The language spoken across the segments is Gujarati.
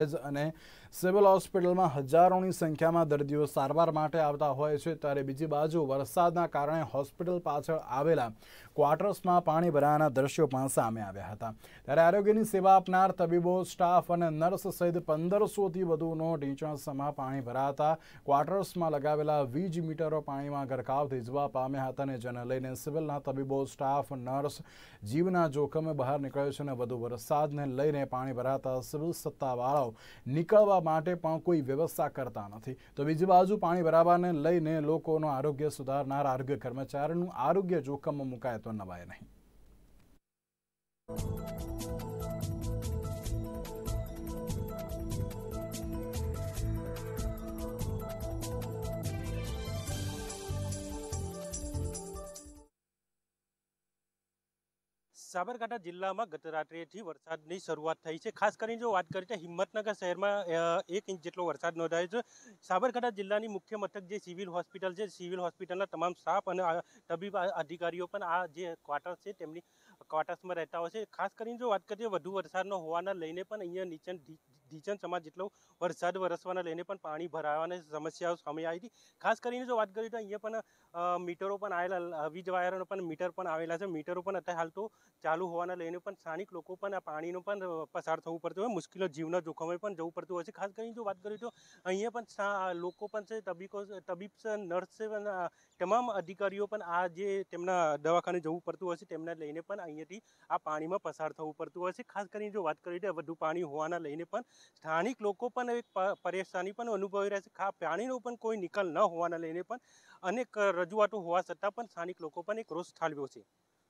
અને સિવિલ હોસ્પિટલમાં હજારોની સંખ્યામાં દર્દીઓ સારવાર માટે આવતા હોય છે, ત્યારે બીજી બાજુ વરસાદના કારણે હોસ્પિટલ પાછળ આવેલા ક્વાર્ટર્સમાં પાણી ભરાવાના દ્રશ્યો પણ સામે આવ્યા હતા. ત્યારે આરોગ્યની સેવા આપનાર તબીબો, સ્ટાફ અને નર્સ સહિત પંદરસોથી વધુનો ઢીંચણસમાં પાણી ભરાતા ક્વાર્ટર્સમાં લગાવેલા વીજ મીટરો પાણીમાં ગરકાવ થઈ પામ્યા હતા અને જેને લઈને સિવિલના તબીબો, સ્ટાફ, નર્સ જીવના જોખમે બહાર નીકળ્યો છે અને વધુ વરસાદને લઈને પાણી ભરાતા સિવિલ સત્તાવાળાઓ નીકળવા માટે પણ કોઈ વ્યવસ્થા કરતા નથી. તો બીજી બાજુ પાણી ભરાવાને લઈને લોકોનો આરોગ્ય સુધારનાર આરોગ્ય કર્મચારીનું આરોગ્ય જોખમમાં મુકાય તો નવાય નહીં. સાબરકાંઠા જિલ્લામાં ગત રાત્રેથી વરસાદની શરૂઆત થઈ છે. ખાસ કરીને જો વાત કરીએ તો હિંમતનગર શહેરમાં એક ઇંચ જેટલો વરસાદ નોંધાયો છે. સાબરકાંઠા જિલ્લાની મુખ્ય મથક જે સિવિલ હોસ્પિટલ છે, સિવિલ હોસ્પિટલના તમામ સ્ટાફ અને તબીબ અધિકારીઓ પણ આ જે ક્વાર્ટર્સ છે તેમની ક્વાર્ટર્સમાં રહેતા હોય છે. ખાસ કરીને જો વાત કરીએ વધુ વરસાદનો હોવાના લઈને પણ અહીંયા નીચે ઢીચણ સમાજ જેટલો વરસાદ વરસવાના લઈને પણ પાણી ભરાવાની સમસ્યાઓ સામે આવી હતી. ખાસ કરીને જો વાત કરીએ તો અહીંયા પણ મીટરો પણ આવેલા, વીજ વાયરનો પણ મીટર પણ આવેલા છે. મીટરો પણ અત્યારે હાલ તો ચાલુ હોવાના લઈને પણ સ્થાનિક લોકો પણ આ પાણીનો પણ પસાર થવું પડતું હોય. મુશ્કેલો જીવના જોખમે પણ જવું પડતું હોય છે. ખાસ કરીને જો વાત કરીએ તો અહીંયા પણ લોકો પણ છે તબીકો તબીબ નર્સ તમામ અધિકારીઓ પણ આ જે તેમના દવાખાને જવું પડતું હોય છે, તેમને લઈને પણ અહીંયાથી આ પાણીમાં પસાર થવું પડતું હોય છે. ખાસ કરીને જો વાત કરીએ તો વધુ પાણી હોવાના લઈને પણ સ્થાનિક લોકો પણ એક પરેશાની પણ અનુભવી રહ્યા છે ખા પાણીનો પણ કોઈ નિકાલ ન હોવાના લઈને પણ અનેક રજૂઆતો હોવા છતાં પણ સ્થાનિક લોકો પણ એક રોષ ઠાલવ્યો છે.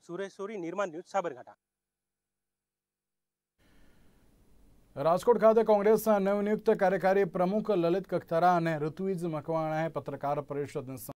Suresh sorry, Nirman news Sabarkantha. Rajkot ખાતે કોંગ્રેસના નવનિયુક્ત કાર્યકારી પ્રમુખ લલિત કખતરા અને ઋત્વિજ મકવાણાએ પત્રકાર પરિષદને